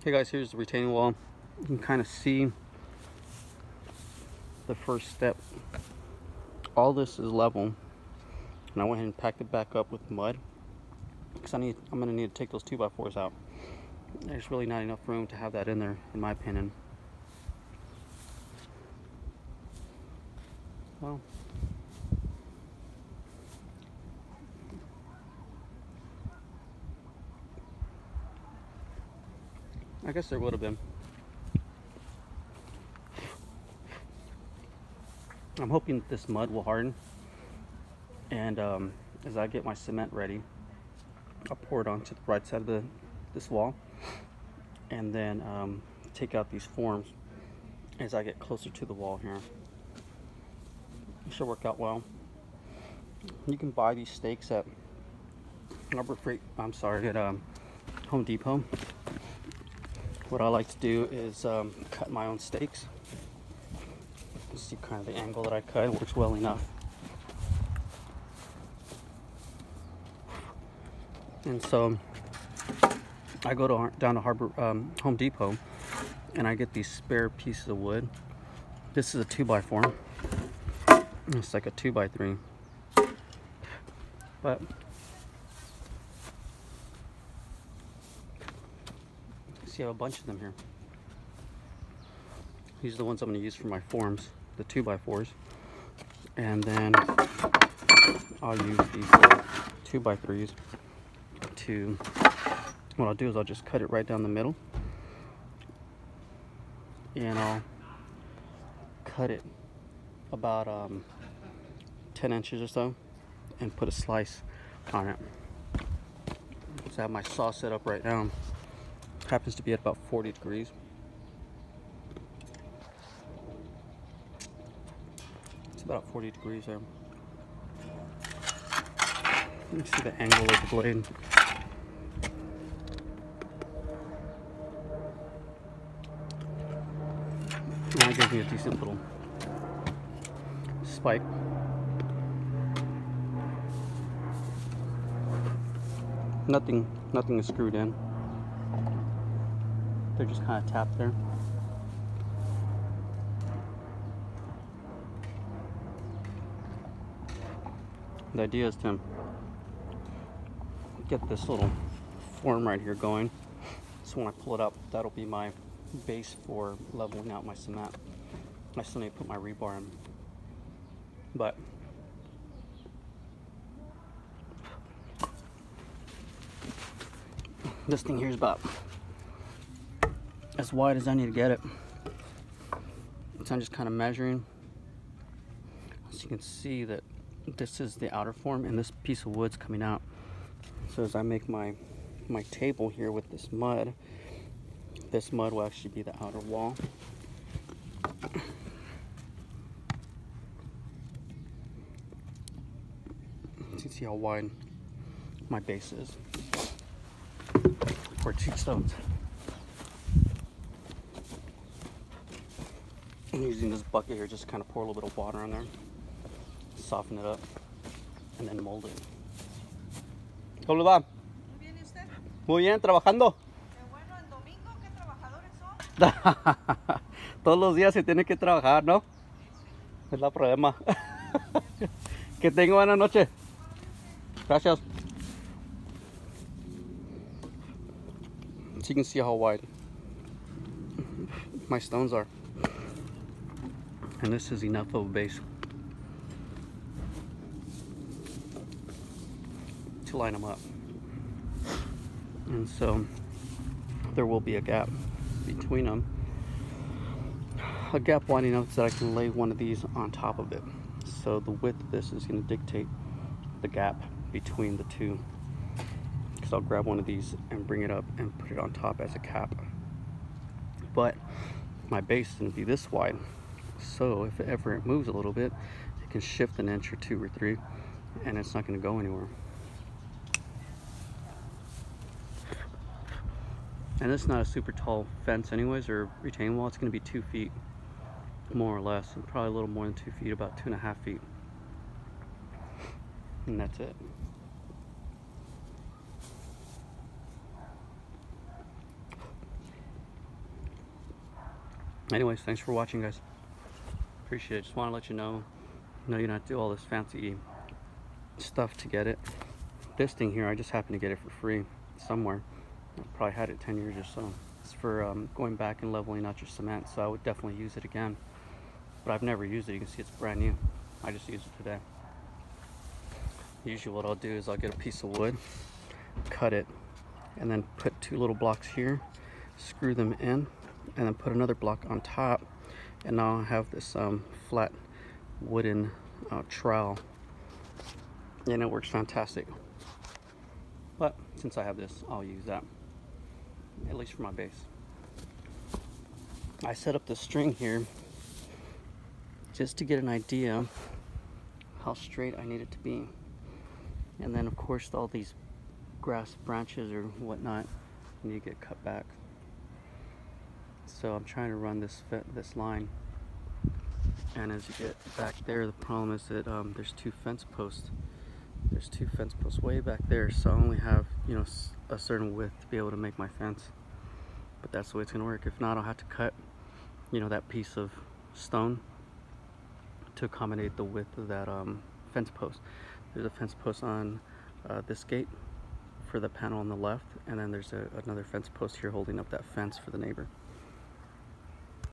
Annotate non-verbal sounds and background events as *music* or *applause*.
Okay guys, here's the retaining wall. You can kind of see the first step. All this is level. And I went ahead and packed it back up with mud. Because I need I'm gonna need to take those two by fours out. There's really not enough room to have that in there, in my opinion. Well, I guess there would have been. I'm hoping this mud will harden. And um, as I get my cement ready, I'll pour it onto the right side of the this wall. And then um, take out these forms as I get closer to the wall here. It should work out well. You can buy these stakes at Harbor Freight, I'm sorry, at um, Home Depot. What I like to do is um, cut my own stakes. You see kind of the angle that I cut, it works well enough. And so I go to down to Harbor um, Home Depot and I get these spare pieces of wood. This is a 2 by 4 It's like a 2 by 3 But I have a bunch of them here. These are the ones I'm going to use for my forms, the 2 by 4s And then I'll use these 2 by 3s to, what I'll do is I'll just cut it right down the middle. And I'll cut it about um, 10 inches or so and put a slice on it. So I have my saw set up right now happens to be at about 40 degrees. It's about 40 degrees there. Let me see the angle of the blade. That gives me a decent little spike. Nothing, nothing is screwed in. They're just kind of tapped there. The idea is to get this little form right here going. So when I pull it up, that'll be my base for leveling out my cement. I still need to put my rebar in. But this thing here is about as wide as I need to get it. So I'm just kind of measuring. So you can see that this is the outer form and this piece of wood's coming out. So as I make my my table here with this mud, this mud will actually be the outer wall. You can see how wide my base is for two stones. I'm using this bucket here, just kind of pour a little bit of water on there, soften it up, and then mold it. ¿Cómo le va? Muy bien, ¿y usted? Muy bien, trabajando. Qué bueno, el domingo, qué trabajadores son. *laughs* Todos los días se tiene que trabajar, ¿no? Es la problema. *laughs* que tenga buena noche. Gracias. So you can see how wide my stones are. And this is enough of a base to line them up. And so there will be a gap between them. A gap wide enough so that I can lay one of these on top of it. So the width of this is going to dictate the gap between the two. Because I'll grab one of these and bring it up and put it on top as a cap. But my base is going to be this wide so if ever it moves a little bit, it can shift an inch or two or three and it's not gonna go anywhere. And it's not a super tall fence anyways, or retaining wall. It's gonna be two feet, more or less. Probably a little more than two feet, about two and a half feet. And that's it. anyways, thanks for watching, guys. Appreciate it. Just want to let you know, you know, you don't have to do all this fancy stuff to get it. This thing here, I just happened to get it for free somewhere. I probably had it 10 years or so. It's for um, going back and leveling out your cement, so I would definitely use it again. But I've never used it. You can see it's brand new. I just used it today. Usually what I'll do is I'll get a piece of wood, cut it, and then put two little blocks here, screw them in, and then put another block on top. And now I have this um, flat wooden uh, trowel. And it works fantastic. But since I have this, I'll use that, at least for my base. I set up the string here just to get an idea how straight I need it to be. And then of course all these grass branches or whatnot need to get cut back. So I'm trying to run this this line. And as you get back there, the problem is that um, there's two fence posts. There's two fence posts way back there so I only have you know a certain width to be able to make my fence. But that's the way it's gonna work. If not I'll have to cut you know that piece of stone to accommodate the width of that um, fence post. There's a fence post on uh, this gate for the panel on the left and then there's a, another fence post here holding up that fence for the neighbor